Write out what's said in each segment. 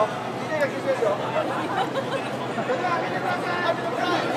よ。DJ が気いてるよ。それでは見てください。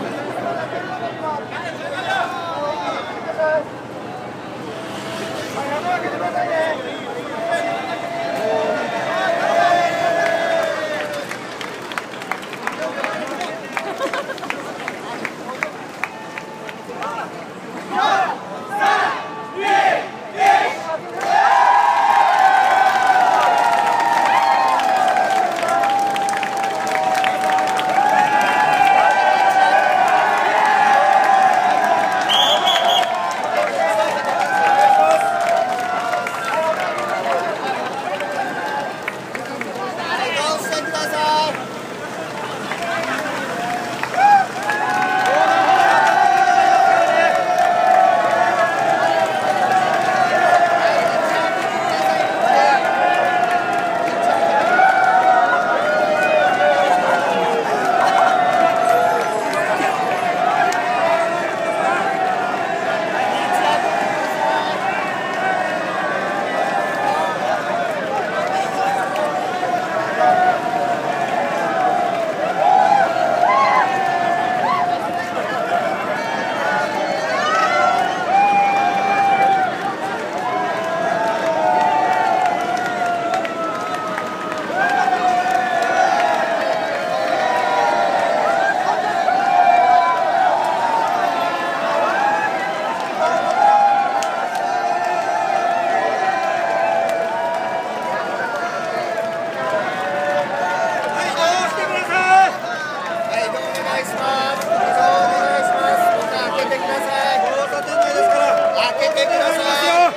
します。お願いします。開けてください。交差点内ですから。開けてください。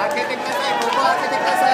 開けてください。ここ開けてください。